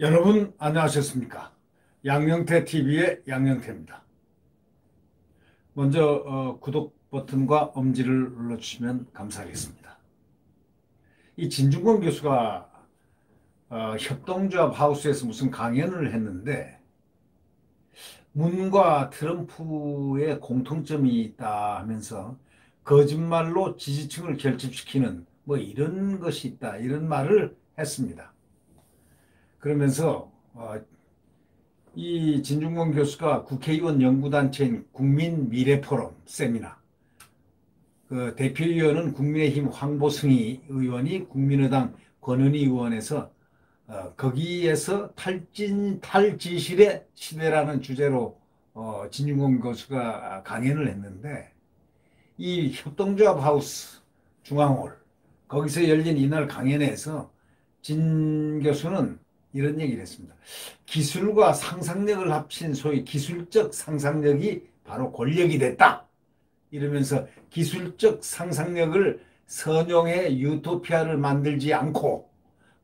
여러분 안녕하셨습니까? 양영태 TV의 양영태입니다. 먼저 어, 구독 버튼과 엄지를 눌러주시면 감사하겠습니다. 이 진중권 교수가 어, 협동조합 하우스에서 무슨 강연을 했는데 문과 트럼프의 공통점이 있다 하면서 거짓말로 지지층을 결집시키는 뭐 이런 것이 있다 이런 말을 했습니다. 그러면서 어, 이 진중권 교수가 국회의원 연구단체인 국민미래포럼 세미나 그 대표위원은 국민의힘 황보승희 의원이 국민의당 권은희 의원에서 어, 거기에서 탈진 탈지실의 시대라는 주제로 어, 진중권 교수가 강연을 했는데 이 협동조합 하우스 중앙홀 거기서 열린 이날 강연에서 진 교수는 이런 얘기를 했습니다. 기술과 상상력을 합친 소위 기술적 상상력이 바로 권력이 됐다. 이러면서 기술적 상상력을 선용의 유토피아를 만들지 않고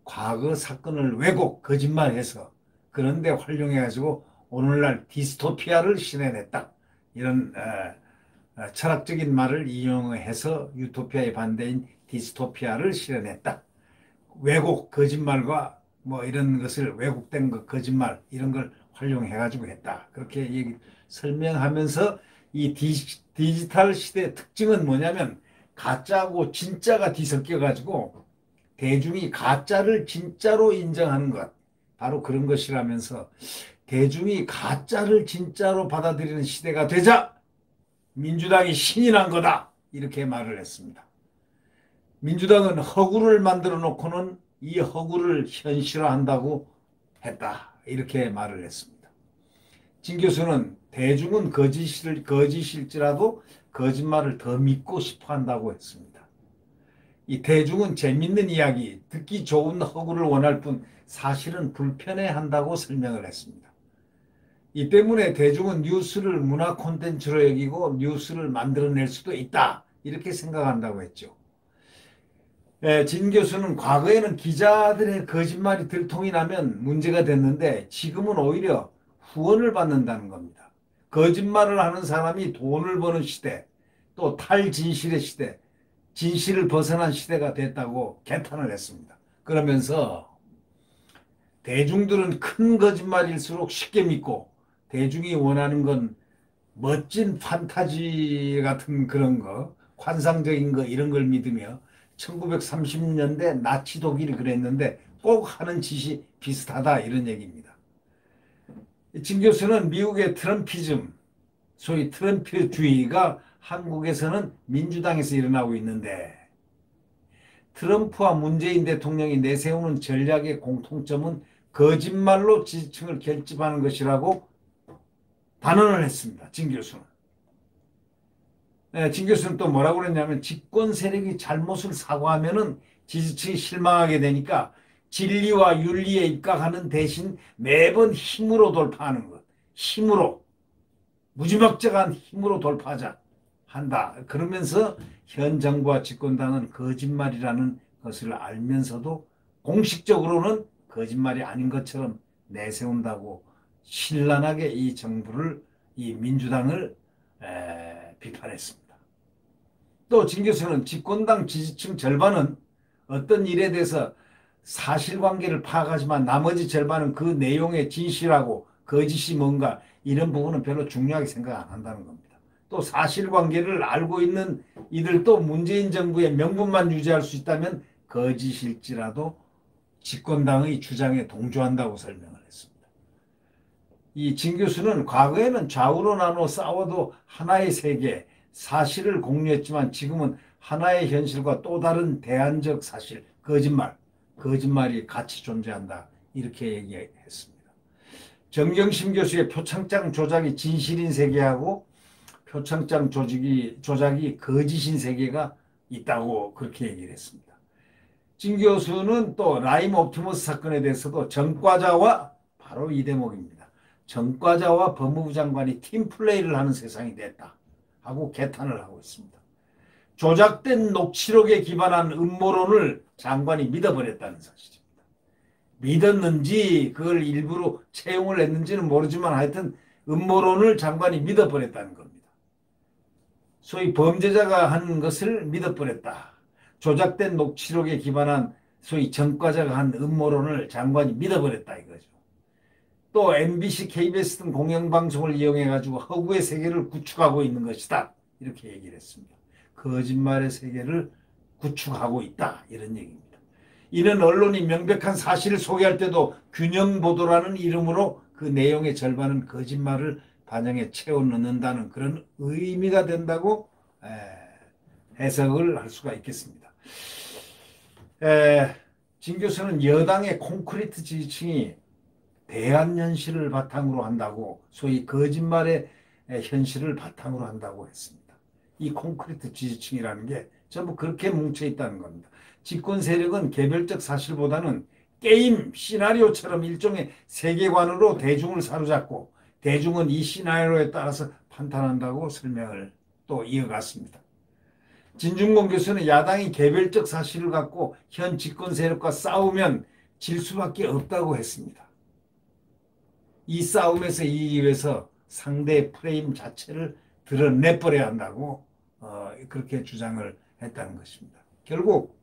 과거 사건을 왜곡, 거짓말해서 그런데 활용해가지고 오늘날 디스토피아를 실현했다. 이런 어, 어, 철학적인 말을 이용해서 유토피아의 반대인 디스토피아를 실현했다. 왜곡, 거짓말과 뭐 이런 것을 왜곡된 것, 거짓말 이런 걸 활용해가지고 했다. 그렇게 얘기 설명하면서 이 디지, 털 시대의 특징은 뭐냐면 가짜고 진짜가 뒤섞여가지고 대중이 가짜를 진짜로 인정하는 것 바로 그런 것이라면서 대중이 가짜를 진짜로 받아들이는 시대가 되자 민주당이 신이 난 거다 이렇게 말을 했습니다. 민주당은 허구를 만들어 놓고는 이 허구를 현실화한다고 했다. 이렇게 말을 했습니다. 진 교수는 대중은 거짓일, 거짓일지라도 거짓말을 더 믿고 싶어 한다고 했습니다. 이 대중은 재밌는 이야기, 듣기 좋은 허구를 원할 뿐 사실은 불편해 한다고 설명을 했습니다. 이 때문에 대중은 뉴스를 문화 콘텐츠로 여기고 뉴스를 만들어낼 수도 있다. 이렇게 생각한다고 했죠. 예, 진 교수는 과거에는 기자들의 거짓말이 들통이 나면 문제가 됐는데 지금은 오히려 후원을 받는다는 겁니다. 거짓말을 하는 사람이 돈을 버는 시대, 또 탈진실의 시대, 진실을 벗어난 시대가 됐다고 개탄을 했습니다. 그러면서 대중들은 큰 거짓말일수록 쉽게 믿고 대중이 원하는 건 멋진 판타지 같은 그런 거, 환상적인 거 이런 걸 믿으며 1930년대 나치 독일이 그랬는데 꼭 하는 짓이 비슷하다 이런 얘기입니다. 진 교수는 미국의 트럼피즘, 소위 트럼프주의가 한국에서는 민주당에서 일어나고 있는데 트럼프와 문재인 대통령이 내세우는 전략의 공통점은 거짓말로 지지층을 결집하는 것이라고 단언을 했습니다. 진 교수는. 네, 진 교수는 또 뭐라고 그랬냐면 집권 세력이 잘못을 사과하면은 지지층이 실망하게 되니까 진리와 윤리에 입각하는 대신 매번 힘으로 돌파하는 것. 힘으로. 무지막지한 힘으로 돌파하자 한다. 그러면서 현 정부와 집권당은 거짓말이라는 것을 알면서도 공식적으로는 거짓말이 아닌 것처럼 내세운다고 신란하게 이 정부를 이 민주당을 에, 비판했습니다. 또 진 교수는 집권당 지지층 절반은 어떤 일에 대해서 사실관계를 파악하지만 나머지 절반은 그 내용의 진실하고 거짓이 뭔가 이런 부분은 별로 중요하게 생각 안 한다는 겁니다. 또 사실관계를 알고 있는 이들도 문재인 정부의 명분만 유지할 수 있다면 거짓일지라도 집권당의 주장에 동조한다고 설명을 했습니다. 이 진 교수는 과거에는 좌우로 나눠 싸워도 하나의 세계, 사실을 공유했지만 지금은 하나의 현실과 또 다른 대안적 사실, 거짓말, 거짓말이 같이 존재한다. 이렇게 얘기했습니다. 정경심 교수의 표창장 조작이 진실인 세계하고 표창장 조직이, 조작이 거짓인 세계가 있다고 그렇게 얘기를 했습니다. 진 교수는 또 라임 옵티머스 사건에 대해서도 전과자와 바로 이 대목입니다. 전과자와 법무부 장관이 팀플레이를 하는 세상이 됐다. 하고 개탄을 하고 있습니다. 조작된 녹취록에 기반한 음모론을 장관이 믿어버렸다는 사실입니다. 믿었는지 그걸 일부러 채용을 했는지는 모르지만 하여튼 음모론을 장관이 믿어버렸다는 겁니다. 소위 범죄자가 한 것을 믿어버렸다. 조작된 녹취록에 기반한 소위 전과자가 한 음모론을 장관이 믿어버렸다 이거죠. 또 MBC, KBS 등 공영방송을 이용해 가지고 허구의 세계를 구축하고 있는 것이다. 이렇게 얘기를 했습니다. 거짓말의 세계를 구축하고 있다. 이런 얘기입니다. 이는 언론이 명백한 사실을 소개할 때도 균형 보도라는 이름으로 그 내용의 절반은 거짓말을 반영해 채워 넣는다는 그런 의미가 된다고 해석을 할 수가 있겠습니다. 에, 진 교수는 여당의 콘크리트 지지층이 대한 현실을 바탕으로 한다고 소위 거짓말의 현실을 바탕으로 한다고 했습니다. 이 콘크리트 지지층이라는 게 전부 그렇게 뭉쳐 있다는 겁니다. 집권 세력은 개별적 사실보다는 게임 시나리오처럼 일종의 세계관으로 대중을 사로잡고 대중은 이 시나리오에 따라서 판단한다고 설명을 또 이어갔습니다. 진중권 교수는 야당이 개별적 사실을 갖고 현 집권 세력과 싸우면 질 수밖에 없다고 했습니다. 이 싸움에서 이기기 위해서 상대의 프레임 자체를 드러내버려야 한다고 어, 그렇게 주장을 했다는 것입니다. 결국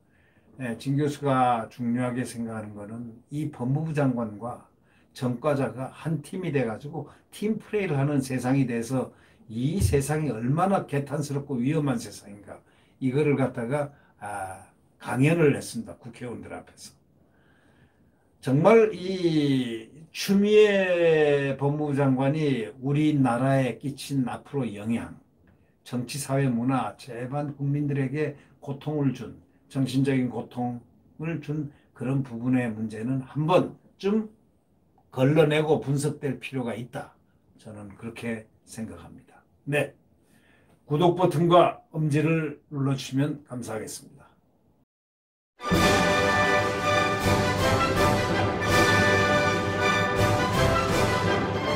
네, 진 교수가 중요하게 생각하는 것은 이 법무부 장관과 전과자가 한 팀이 돼가지고 팀 플레이를 하는 세상이 돼서 이 세상이 얼마나 개탄스럽고 위험한 세상인가 이거를 갖다가 아, 강연을 했습니다 국회의원들 앞에서 정말 이 추미애 법무부 장관이 우리나라에 끼친 앞으로 영향 정치 사회 문화 제반 국민들에게 고통을 준 정신적인 고통을 준 그런 부분의 문제는 한 번쯤 걸러내고 분석될 필요가 있다. 저는 그렇게 생각합니다. 네. 구독 버튼과 엄지를 눌러주시면 감사하겠습니다.